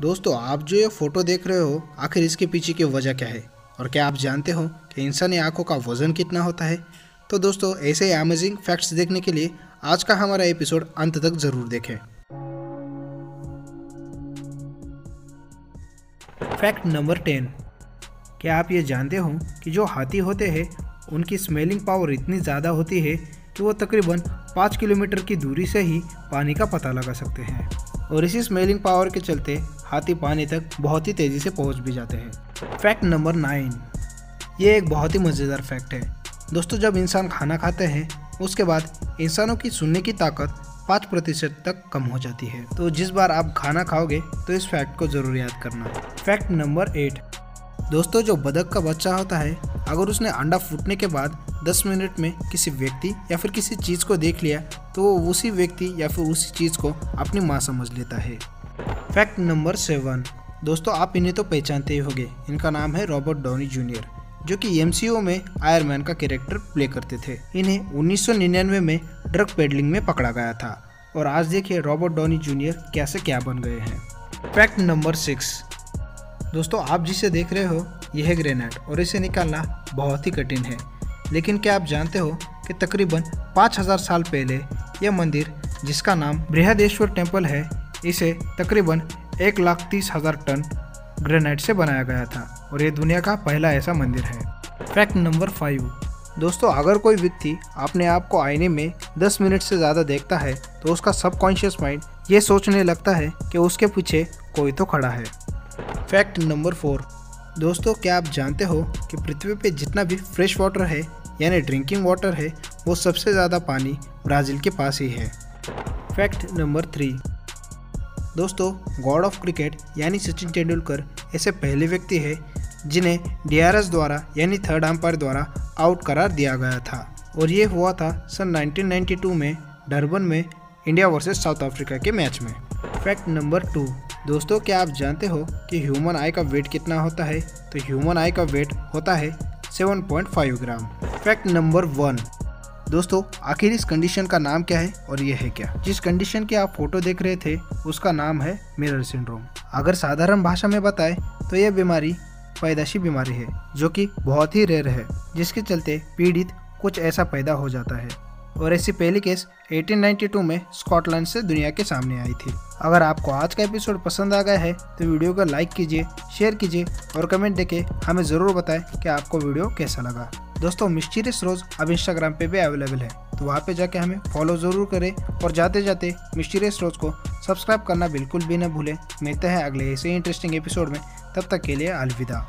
दोस्तों, आप जो ये फ़ोटो देख रहे हो, आखिर इसके पीछे की वजह क्या है? और क्या आप जानते हो कि इंसानी आँखों का वज़न कितना होता है? तो दोस्तों, ऐसे ही अमेजिंग फैक्ट्स देखने के लिए आज का हमारा एपिसोड अंत तक ज़रूर देखें। फैक्ट नंबर टेन क्या आप ये जानते हो कि जो हाथी होते हैं, उनकी स्मेलिंग पावर इतनी ज़्यादा होती है कि वो तकरीबन पाँच किलोमीटर की दूरी से ही पानी का पता लगा सकते हैं? और इसी स्मेलिंग पावर के चलते हाथी पानी तक बहुत ही तेज़ी से पहुँच भी जाते हैं। फैक्ट नंबर नाइन ये एक बहुत ही मज़ेदार फैक्ट है। दोस्तों, जब इंसान खाना खाते हैं, उसके बाद इंसानों की सुनने की ताकत पाँच प्रतिशत तक कम हो जाती है। तो जिस बार आप खाना खाओगे तो इस फैक्ट को ज़रूर याद करना। फैक्ट नंबर एट दोस्तों, जो बदक का बच्चा होता है, अगर उसने अंडा फूटने के बाद 10 मिनट में किसी व्यक्ति या फिर किसी चीज़ को देख लिया तो वो उसी व्यक्ति या फिर उसी चीज़ को अपनी माँ समझ लेता है। Fact number seven. दोस्तों, आप इन्हें तो पहचानते ही होंगे। इनका नाम है रॉबर्ट डॉनी जूनियर, जो कि एम में आयरमैन का कैरेक्टर प्ले करते थे। इन्हें 1999 में ड्रग पेडलिंग में पकड़ा गया था। और आज देखिए रॉबर्ट डॉनी जूनियर कैसे क्या बन गए हैं। Fact number six. दोस्तों, आप जिसे देख रहे हो, यह है ग्रेनाइट, और इसे निकालना बहुत ही कठिन है। लेकिन क्या आप जानते हो कि तकरीबन 5000 साल पहले यह मंदिर, जिसका नाम बृहदेश्वर टेंपल है, इसे तकरीबन एक लाख तीस हज़ार टन ग्रेनाइट से बनाया गया था और ये दुनिया का पहला ऐसा मंदिर है। Fact number five. दोस्तों, अगर कोई व्यक्ति अपने आप को आईने में 10 मिनट से ज़्यादा देखता है तो उसका सबकॉन्शियस माइंड ये सोचने लगता है कि उसके पीछे कोई तो खड़ा है। Fact number four. दोस्तों, क्या आप जानते हो कि पृथ्वी पे जितना भी फ्रेश वाटर है, यानी ड्रिंकिंग वाटर है वो सबसे ज़्यादा पानी ब्राज़ील के पास ही है। Fact number three. दोस्तों, गॉड ऑफ़ क्रिकेट यानी सचिन तेंदुलकर ऐसे पहले व्यक्ति है जिन्हें डीआरएस द्वारा यानी थर्ड अंपायर द्वारा आउट करार दिया गया था। और ये हुआ था सन 1992 में डरबन में इंडिया वर्सेस साउथ अफ्रीका के मैच में। Fact number two. दोस्तों, क्या आप जानते हो कि ह्यूमन आई का वेट कितना होता है? तो ह्यूमन आई का वेट होता है 7.5 ग्राम। Fact number one. दोस्तों, आखिर इस कंडीशन का नाम क्या है और ये है क्या? जिस कंडीशन की आप फ़ोटो देख रहे थे, उसका नाम है मिरर सिंड्रोम अगर साधारण भाषा में बताएँ तो यह बीमारी पैदाशी बीमारी है, जो कि बहुत ही रेयर है, जिसके चलते पीड़ित कुछ ऐसा पैदा हो जाता है। और ऐसी पहली केस 1892 में स्कॉटलैंड से दुनिया के सामने आई थी। अगर आपको आज का एपिसोड पसंद आ गया है तो वीडियो को लाइक कीजिए शेयर कीजिए और कमेंट देके हमें ज़रूर बताएँ कि आपको वीडियो कैसा लगा। दोस्तों मिस्टीरियस रोज अब इंस्टाग्राम पे भी अवेलेबल है। तो वहाँ पे जाके हमें फॉलो ज़रूर करें और जाते जाते मिस्टीरियस रोज को सब्सक्राइब करना बिल्कुल भी ना भूलें। मिलते हैं अगले ऐसे इंटरेस्टिंग एपिसोड में। तब तक के लिए अलविदा।